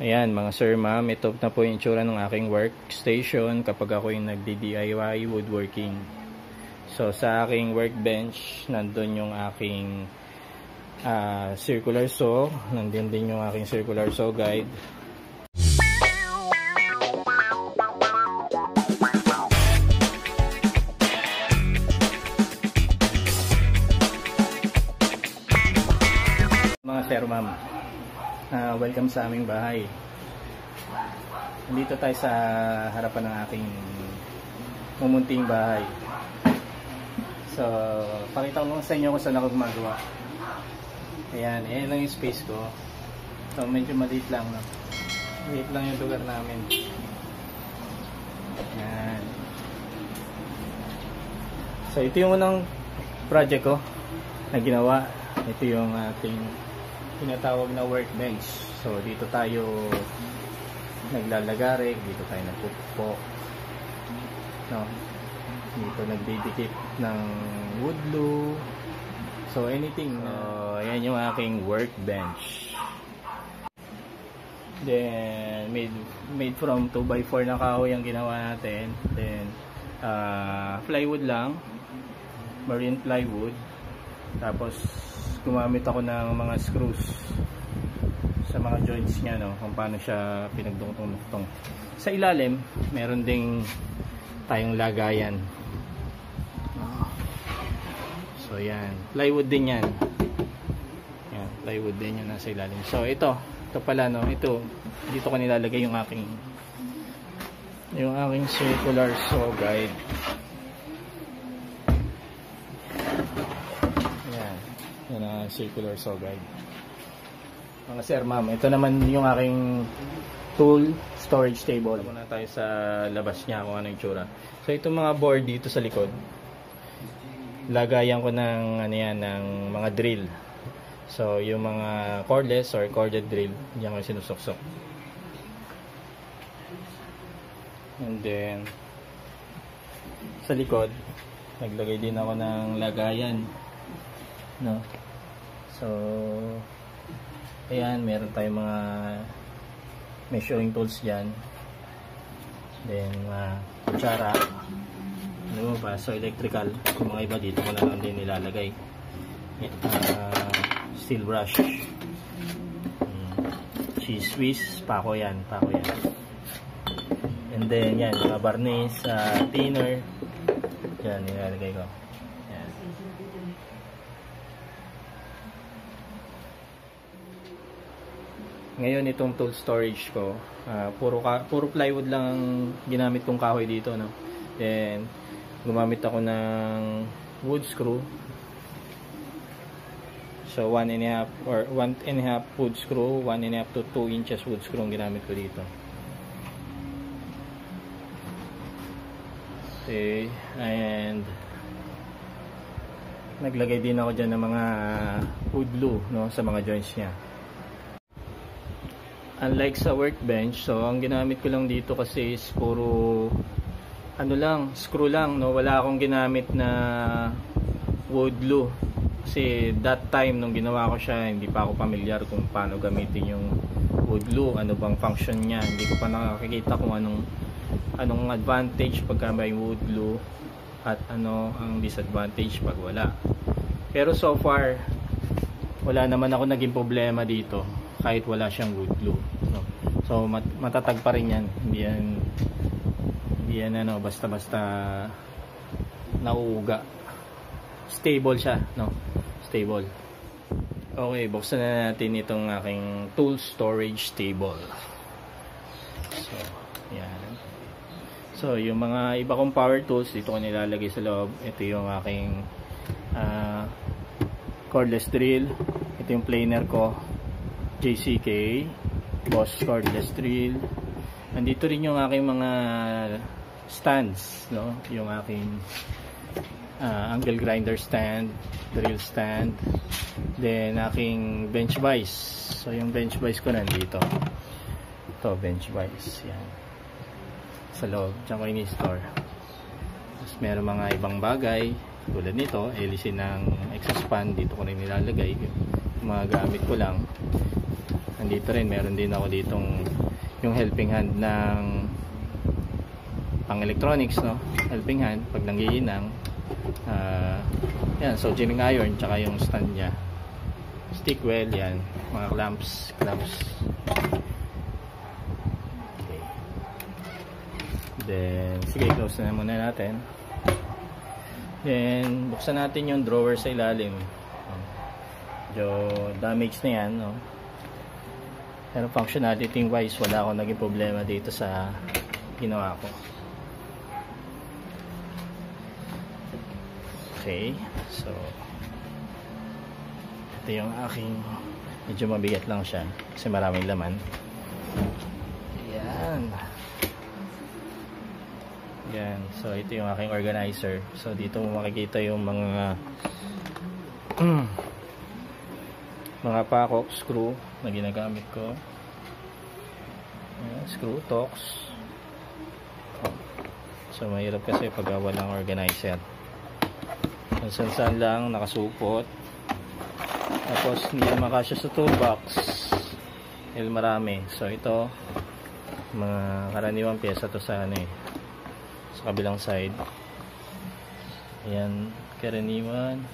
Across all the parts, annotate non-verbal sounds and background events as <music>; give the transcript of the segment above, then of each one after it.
Ayan mga sir ma'am, ito na po yung itsura ng aking workstation kapag ako yung nagdi-DIY woodworking. So sa aking workbench, nandun yung aking uh, circular saw, nandun din yung aking circular saw guide. Uh, welcome sa aming bahay. Dito tayo sa harapan ng aking mumunting bahay. So, pakita ko sa inyo kung saan ako gumagawa. Ayan, ayan lang yung space ko. So, medyo maliit lang. No? Maliit lang yung lugar namin. Ayan. So, ito yung unang project ko na ginawa. Ito yung ating tinatawag na workbench. So, dito tayo naglalagari, dito tayo nagpupok. No? Dito nagdidikit ng wood glue. So, anything. So, ayan yung aking workbench. Then, made, made from 2x4 na kahoy ang ginawa natin. Then, uh, plywood lang. Marine plywood. Tapos, gumamit ako ng mga screws sa mga joints niya no? Kung paano siya pinagdungtong-dungtong. Sa ilalim meron ding tayong lagayan. So yan. Plywood din yan. Yan plywood din yan nasa ilalim. So ito. Ito pala no? Ito. Dito ko nilalagay yung aking yung aking circular saw guide Yan ang circular saw guide. Mga sir, ma'am, ito naman yung aking tool storage table. Muna tayo sa labas niya kung ano yung tsura. So itong mga board dito sa likod, lagayan ko ng ano yan, ng mga drill. So yung mga cordless or corded drill, diyan ko sinusuksok. And then sa likod, naglagay din ako ng lagayan no so ayan meron tayong mga measuring tools dyan. Then uh, kutsara. Ano ba so electrical. Kung mga iba dito ko na lang din nilalagay. Uh, steel brush. Um, cheese swiss pako yan pako yan. And then yan mga barniz uh, thinner. Yan nilalagay ko Ngayon itong tool storage ko, uh, puro puro plywood lang ang ginamit kong kahoy dito, no. Then gumamit ako ng wood screw. So 1 and a half or 1 and a half wood screw, 1 and a half to 2 inches wood screw ang ginamit ko dito. Okay, and naglagay din ako dyan ng mga wood glue no, sa mga joints niya unlike sa workbench so ang ginamit ko lang dito kasi is puro ano lang screw lang no? Wala akong ginamit na wood glue. Kasi that time nung ginawa ko siya hindi pa ako familiar kung paano gamitin yung wood glue ano bang function niya. Hindi ko pa nakakita kung anong anong advantage pagka may wood glue at ano ang disadvantage pag wala. Pero so far wala naman ako naging problema dito kahit wala siyang wood glue no? so mat matatag pa rin yan. Hindi yan hindi yan ano basta basta nauuga. Stable siya no? Stable. Okay buksan na natin itong aking tool storage table. So yan. So yung mga iba kong power tools dito ko nilalagay sa loob. Ito yung aking uh, cordless drill. Ito yung planer ko JCK Boss Cordless Drill nandito rin yung aking mga stands no? yung aking uh, angle grinder stand drill stand then aking bench vise. So yung bench vise ko nandito. Ito bench vise yan. Sa loob dyan ko ini-store tapos meron mga ibang bagay tulad nito alisin ng exhaust dito ko na nilalagay. Mga gamit ko lang nandito rin meron din ako ditong yung helping hand ng pang electronics no? Helping hand pag nangiinang uh, yan soldering iron tsaka yung stand nya stick well yan. Mga clamps clamps. Okay. then sige close na muna natin. Then buksan natin yung drawer sa ilalim. Medyo damage na yan no pero functionality wise wala akong naging problema dito sa ginawa ko. Okay so ito yung aking medyo mabigat lang siya kasi maraming laman. Yan. Yan so ito yung aking organizer. So dito mo makikita yung mga <clears throat> mga pakok screw na ginagamit ko. Yan, screw tocks so mahirap kasi pag walang organizer. Kung saan lang nakasupot. Tapos hindi naman kasya sa toolbox. Dahil marami. So ito mga karaniwang pyesa to sa ano eh sa kabilang side. Ayan karaniwan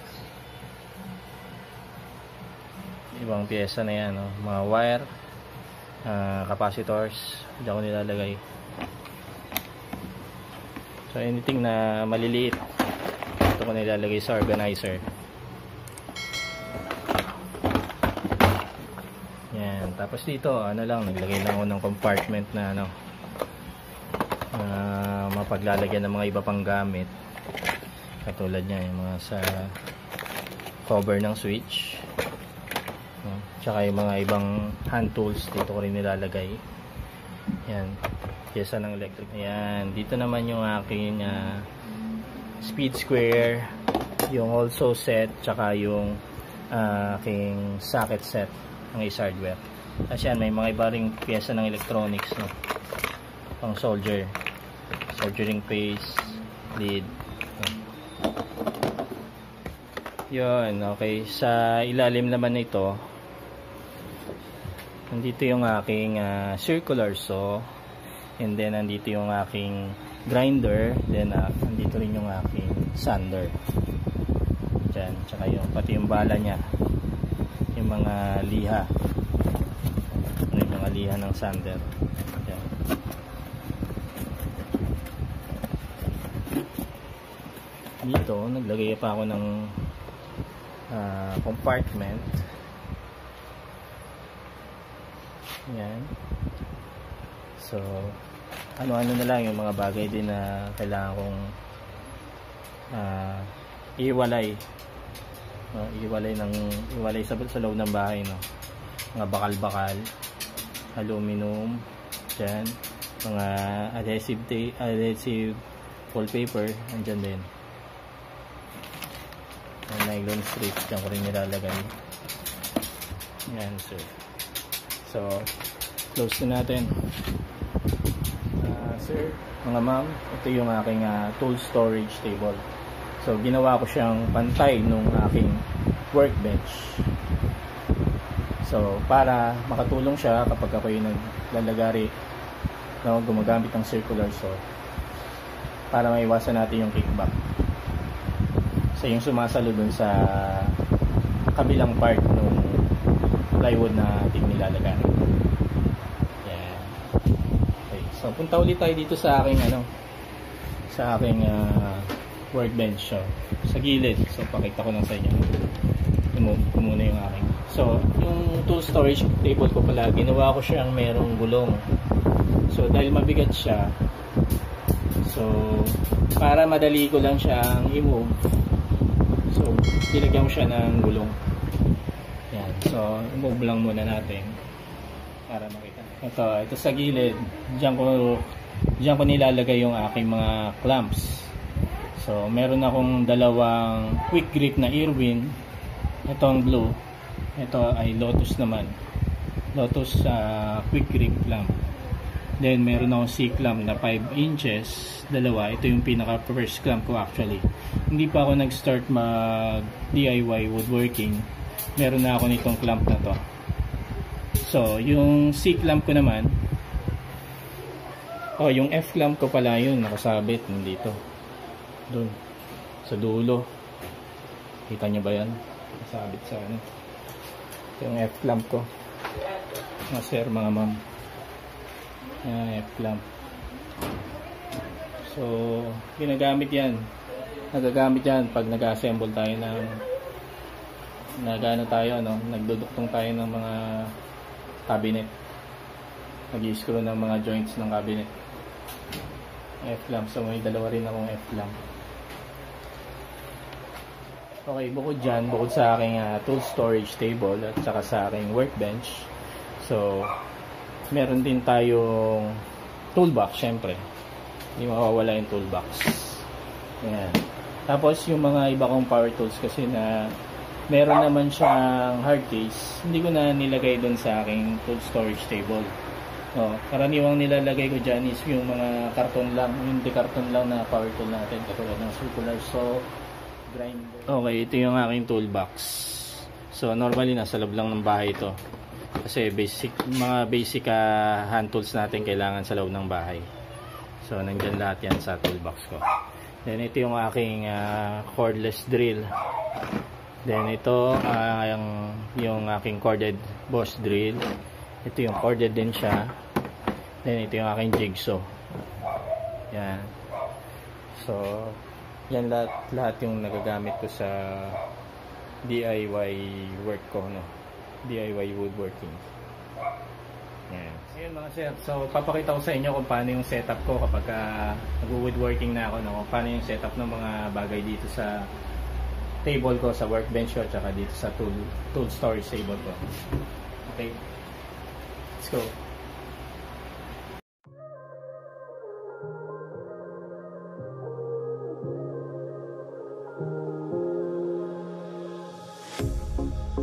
ibang pyesa na yan no? mga wire uh, capacitors dyan ko nilalagay. So anything na maliliit ko nilalagay sa organizer. Yan. Tapos dito ano lang naglagay lang ako ng compartment na ano uh, mapaglalagyan ng mga iba pang gamit. Katulad niya yung mga sa cover ng switch uh, tsaka yung mga ibang hand tools dito ko rin nilalagay. Yan. Pyesa ng electric. Yan dito naman yung aking uh, speed square yung also set tsaka yung uh, aking socket set ng ace hardware. Kasi yan may mga iba ring pyesa ng electronics no? pang soldier. Soldering paste lead. Yun okay. Sa ilalim naman nito nandito yung aking uh, circular saw. And then nandito yung aking grinder. Then uh, nandito rin yung aking sander. Dyan tsaka yung pati yung bala nya yung mga liha. Ano yung mga liha ng sander. Dyan dito naglagay pa ako ng uh, compartment yan. So ano-ano na lang yung mga bagay din na kailangan kong uh, iwalay. No? iwalay ng iwalay sa, sa loob ng bahay no? Mga bakal-bakal aluminum dyan mga adhesive tape adhesive wallpaper andyan din. Ang nylon strips dyan ko rin nilalagay. Yan sir so close na natin sir, mga ma'am, ito yung aking uh, tool storage table. So, ginawa ko siyang pantay nung aking workbench. So, para makatulong siya kapag ako yung naglalagari no, gumagamit ng circular saw para maiwasan natin yung kickback. So, yung sumasalo dun sa kabilang part ng plywood na ating nilalagay. So, punta ulit tayo dito sa aking ano sa aking uh, workbench. So, sa gilid. So, pakita ko lang sa inyo. Ko muna yung aking. So, yung tool storage table ko pala, ginawa ko siyang merong gulong. So, dahil mabigat siya, so, para madali ko lang siyang i-move, so, nilagyan ko siya ng gulong. So, i-move lang muna natin para makita. Ito, ito sa gilid. Diyan ko diyan ko nilalagay yung aking mga clamps. So, meron akong dalawang quick grip na Irwin. Ito ang blue. Ito ay Lotus naman. Lotus uh, quick grip clamp. Then, meron akong C-clamp na 5 inches. Dalawa. Ito yung pinaka first clamp ko actually. Hindi pa ako nag-start mag DIY woodworking. Meron na ako nitong clamp na to. So, yung C clamp ko naman, oh, yung F clamp ko pala yun, nakasabit dito. Doon, sa dulo. Kita nyo ba yan? Nakasabit sa ano. Yung F clamp ko. Mga sir, mga ma'am. Yan, F clamp. So, ginagamit yan. Nagagamit yan pag nag-assemble tayo ng nagano tayo, no? nagduduktong tayo ng mga cabinet. Nag-screw ng mga joints ng cabinet. F-lamp. So, may dalawa rin akong F-lamp. Okay, bukod dyan, bukod sa aking uh, tool storage table at saka sa aking workbench. So, meron din tayong toolbox, syempre. Hindi mawawala yung toolbox. Ayan. Tapos, yung mga iba kong power tools kasi na meron naman siyang hard case, hindi ko na nilagay doon sa aking tool storage table. Oh, karaniwang nilalagay ko dyan is yung mga karton lang, yung de-karton lang na power tool natin, katulad ng circular saw, grinder. Okay, ito yung aking toolbox. So, normally nasa loob lang ng bahay ito. Kasi basic, mga basic uh, hand tools natin kailangan sa loob ng bahay. So, nandyan lahat yan sa toolbox ko. Then, ito yung aking uh, cordless drill. Then ito uh, yung, yung aking corded boss drill. Ito yung corded din siya. Then ito yung aking jigsaw. Yan. So, yan lahat, lahat yung nagagamit ko sa DIY work ko, no? DIY woodworking. Yan. Ayun mga sir, so papakita ko sa inyo kung paano yung setup ko kapag uh, nag-woodworking na ako, no? Paano yung setup ng mga bagay dito sa table ko sa workbench ko at saka dito sa tool, tool storage table ko. Okay. Let's go.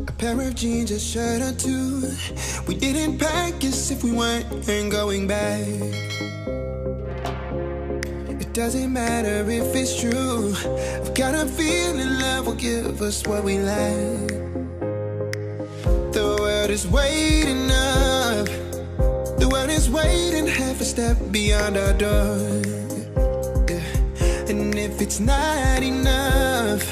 A pair of jeans, a shirt or two. We didn't pack as if we weren't going back. Doesn't matter if it's true. I've got a feeling love will give us what we lack. The world is waiting up. The world is waiting half a step beyond our door. Yeah. And if it's not enough,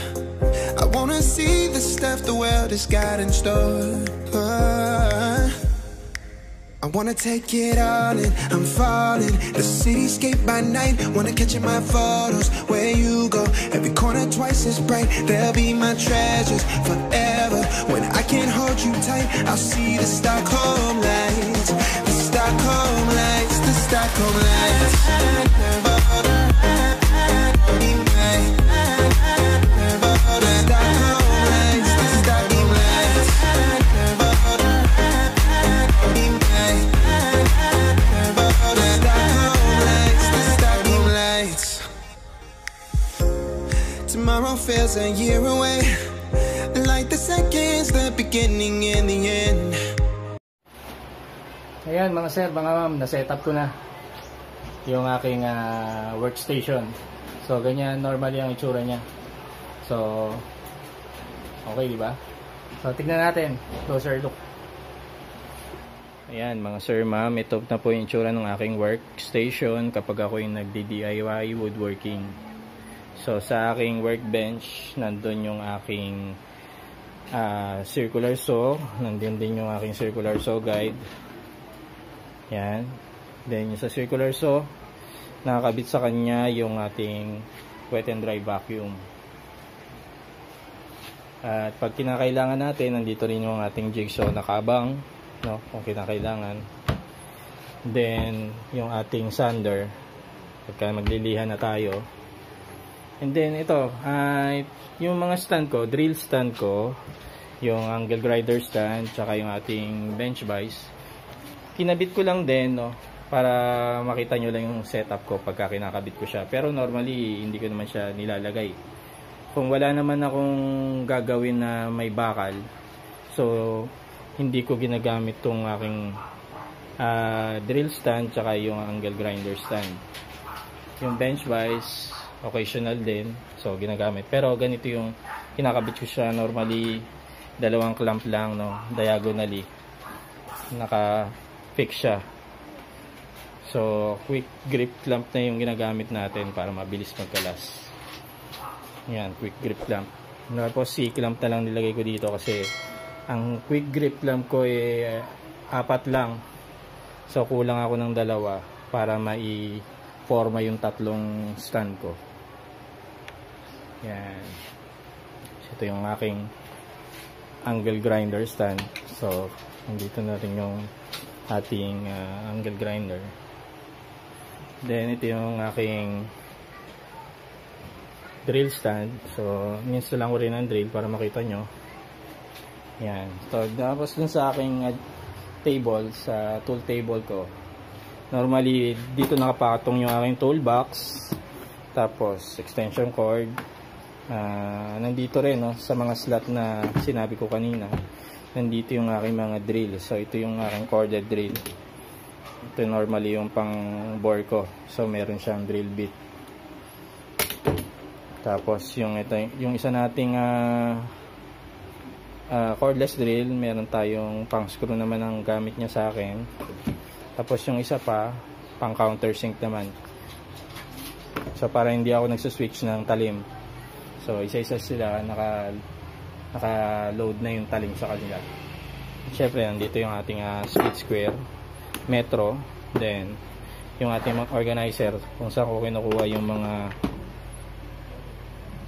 I wanna see the stuff the world has got in store. Oh. Wanna take it all in, I'm falling. The cityscape by night, wanna catch in my photos. Where you go, every corner twice as bright. They'll be my treasures forever. When I can't hold you tight, I'll see the Stockholm lights. The Stockholm lights, the Stockholm lights sir, mga ma'am, na-set up ko na yung aking uh, workstation. So ganyan normally ang itsura niya. So okay, di ba? So tignan natin, closer look. Ayan mga sir, ma'am, ito na po yung itsura ng aking workstation kapag ako yung nagdi-DIY woodworking. So, sa aking workbench, nandun yung aking uh, circular saw. Nandun din yung aking circular saw guide. Yan. Then, yung sa circular saw, nakakabit sa kanya yung ating wet and dry vacuum. At pag kinakailangan natin, nandito rin yung ating jigsaw na kabang, no, kung kinakailangan. Then, yung ating sander, pagka maglilihan na tayo, And then ito, uh, yung mga stand ko, drill stand ko, yung angle grinder stand, tsaka yung ating bench vise. Kinabit ko lang din, no, para makita nyo lang yung setup ko pagka kinakabit ko siya. Pero normally, hindi ko naman siya nilalagay. Kung wala naman akong gagawin na may bakal, so hindi ko ginagamit tong aking uh, drill stand tsaka yung angle grinder stand. Yung bench vise, occasional din. So, ginagamit. Pero, ganito yung kinakabit ko siya normally dalawang clamp lang, no? Diagonally. Naka-fix siya. So, quick grip clamp na yung ginagamit natin para mabilis magkalas. Yan, quick grip clamp. Tapos C-clamp na lang nilagay ko dito kasi ang quick grip clamp ko ay apat lang. So, kulang ako ng dalawa para mai-forma yung tatlong stand ko. Yan. Ito yung aking angle grinder stand. So, nandito na rin yung ating uh, angle grinder. Then, ito yung aking drill stand. So, install lang ko rin ang drill para makita nyo. Yan. So, tapos dun sa aking uh, table, sa tool table ko, normally, dito nakapatong yung aking toolbox. Tapos, extension cord. Uh, nandito rin, no, sa mga slot na sinabi ko kanina. Nandito yung aking mga drill. So, ito yung aking corded drill. Ito normally yung pang bore ko. So meron siyang drill bit. Tapos yung ito yung isa nating uh, uh, cordless drill meron tayong pang screw naman ang gamit niya sa akin. Tapos yung isa pa pang countersink naman. So para hindi ako nagsuswitch ng talim. So isa-isa sila naka naka load na yung talim sa kanila. Syempre nandito yung ating uh, split square metro then yung ating mga organizer kung saan ko kinukuha yung mga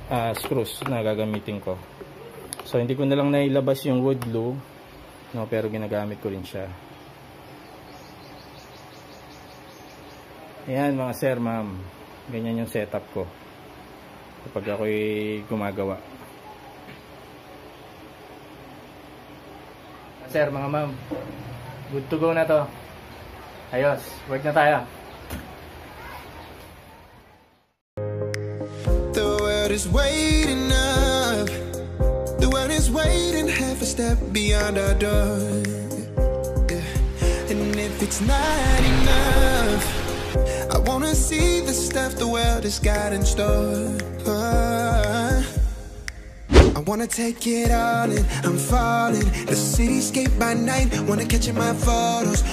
uh, screws na gagamitin ko. So hindi ko na lang nailabas yung wood glue no, pero ginagamit ko rin siya. Ayan mga sir ma'am. Ganyan yung setup ko kapag ako'y gumagawa sir mga ma'am good to go na to Ayos, work na tayo. The world is waiting up. The world is waiting half a step beyond our door. Yeah. And if it's not enough, I wanna see the stuff the world has got in store. I wanna take it all in, I'm falling. The cityscape by night, wanna catch in my photos